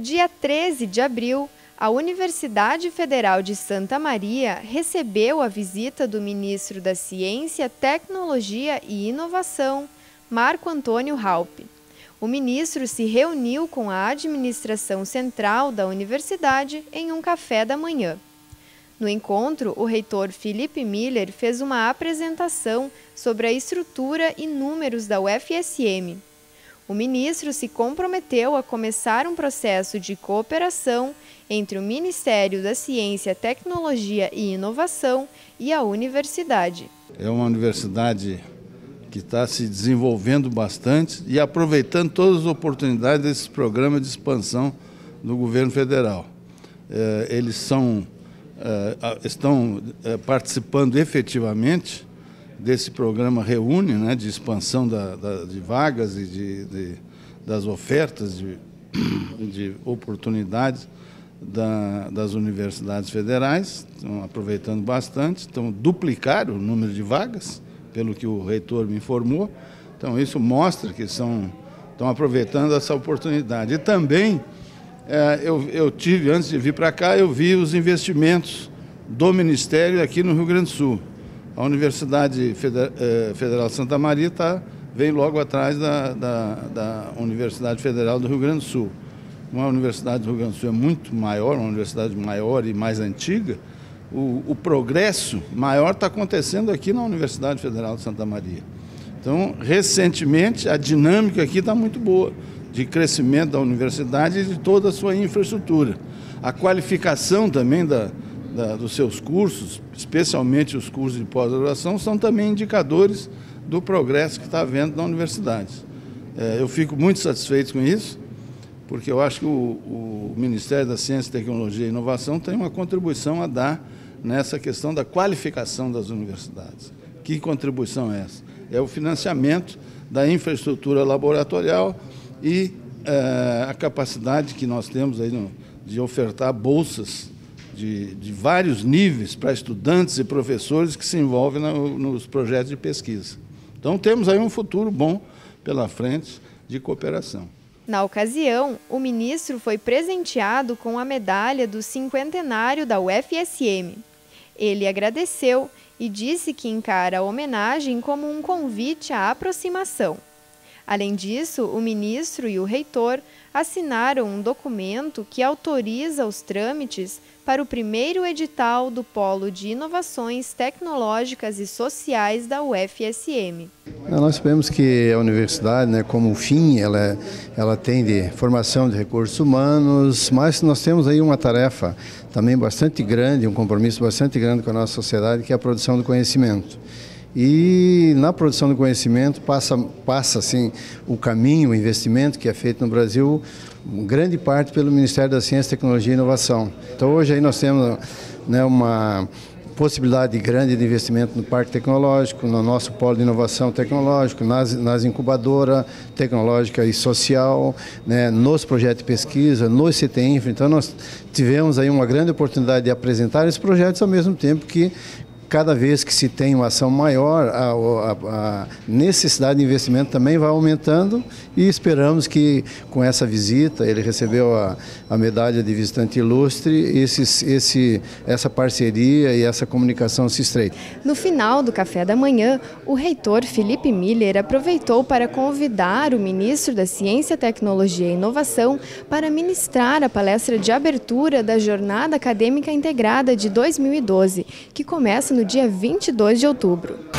dia 13 de abril, a Universidade Federal de Santa Maria recebeu a visita do ministro da Ciência, Tecnologia e Inovação, Marco Antônio Raup. O ministro se reuniu com a administração central da universidade em um café da manhã. No encontro, o reitor Felipe Miller fez uma apresentação sobre a estrutura e números da UFSM. O ministro se comprometeu a começar um processo de cooperação entre o Ministério da Ciência, Tecnologia e Inovação e a universidade. É uma universidade que está se desenvolvendo bastante e aproveitando todas as oportunidades desse programa de expansão do governo federal. É, eles são, é, estão é, participando efetivamente desse programa Reúne, né, de expansão da, da, de vagas e de, de, das ofertas de, de oportunidades da, das universidades federais, estão aproveitando bastante, estão duplicaram o número de vagas pelo que o reitor me informou. Então, isso mostra que são, estão aproveitando essa oportunidade. E também, é, eu, eu tive, antes de vir para cá, eu vi os investimentos do Ministério aqui no Rio Grande do Sul. A Universidade é, Federal de Santa Maria tá, vem logo atrás da, da, da Universidade Federal do Rio Grande do Sul. Uma universidade do Rio Grande do Sul é muito maior, uma universidade maior e mais antiga, o, o progresso maior está acontecendo aqui na Universidade Federal de Santa Maria. Então, recentemente, a dinâmica aqui está muito boa, de crescimento da universidade e de toda a sua infraestrutura. A qualificação também da, da, dos seus cursos, especialmente os cursos de pós-graduação, são também indicadores do progresso que está havendo na universidade. É, eu fico muito satisfeito com isso, porque eu acho que o, o Ministério da Ciência, Tecnologia e Inovação tem uma contribuição a dar nessa questão da qualificação das universidades. Que contribuição é essa? É o financiamento da infraestrutura laboratorial e é, a capacidade que nós temos aí no, de ofertar bolsas de, de vários níveis para estudantes e professores que se envolvem no, nos projetos de pesquisa. Então temos aí um futuro bom pela frente de cooperação. Na ocasião, o ministro foi presenteado com a medalha do cinquentenário da UFSM. Ele agradeceu e disse que encara a homenagem como um convite à aproximação. Além disso, o ministro e o reitor assinaram um documento que autoriza os trâmites para o primeiro edital do Polo de Inovações Tecnológicas e Sociais da UFSM. Nós sabemos que a universidade, né, como fim, ela, ela tem de formação de recursos humanos, mas nós temos aí uma tarefa também bastante grande, um compromisso bastante grande com a nossa sociedade, que é a produção do conhecimento. E na produção do conhecimento passa, passa assim, o caminho, o investimento que é feito no Brasil, grande parte pelo Ministério da Ciência, Tecnologia e Inovação. Então hoje aí nós temos né, uma possibilidade grande de investimento no parque tecnológico, no nosso polo de inovação tecnológico, nas, nas incubadoras tecnológica e social, né, nos projetos de pesquisa, no CTINF. Então nós tivemos aí uma grande oportunidade de apresentar esses projetos ao mesmo tempo que cada vez que se tem uma ação maior, a, a, a, necessidade de investimento também vai aumentando e esperamos que com essa visita, ele recebeu a, a medalha de visitante ilustre, esses, esse, essa parceria e essa comunicação se estreita. No final do café da manhã, o reitor Felipe Miller aproveitou para convidar o ministro da Ciência, Tecnologia e Inovação para ministrar a palestra de abertura da Jornada Acadêmica Integrada de 2012, que começa no dia 22 de outubro.